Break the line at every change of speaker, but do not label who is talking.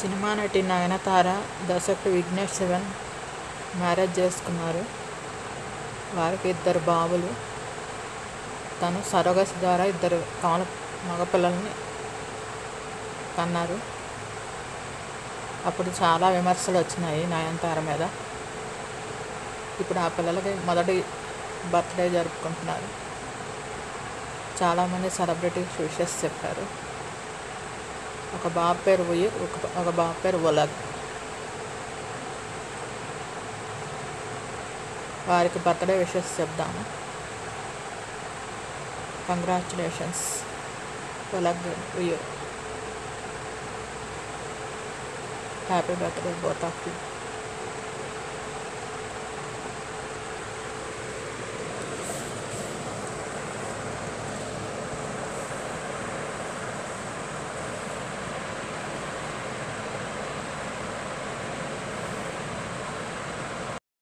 Cinema నటి నయనతార దర్శకుడు Vignesh Sivan marriage చేసుకున్నారు. వారికి ఇద్దరు బాబులు. తను సరోగస్ ద్వారా ఇద్దరు కాల మగపిల్లల్ని కన్నారు. అప్పుడు చాలా విమర్శలు వచ్చినాయి నయనతార మీద. ఇప్పుడు ఆ పిల్లలకి మొదటి బర్త్డే జరుపుకుంటున్నారు. చాలామంది సెలబ్రిటీస్ విషెస్ చెప్పారు. ఒక బాబు పేరు ఉయిర్ ఒక ఒక బాబు పేరు ఉలగ్ వారికి birthday wishes చెప్దాము congratulations Ulag Uyir happy birthday both of you